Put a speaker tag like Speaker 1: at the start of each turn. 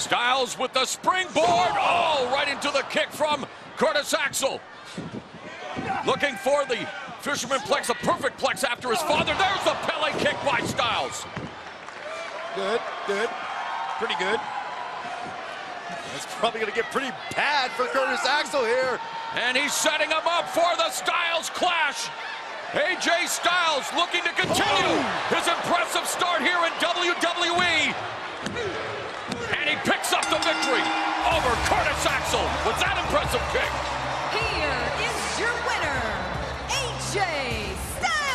Speaker 1: Styles with the springboard. Oh, right into the kick from Curtis Axel. Looking for the Fisherman Plex, a perfect Plex after his father. There's the Pele kick by Styles.
Speaker 2: Good, good. Pretty good. It's probably going to get pretty bad for Curtis Axel here.
Speaker 1: And he's setting him up for the Styles clash. AJ Styles looking to continue
Speaker 2: Oh.
Speaker 1: over Curtis Axel with that impressive kick. Here is your winner, AJ Styles.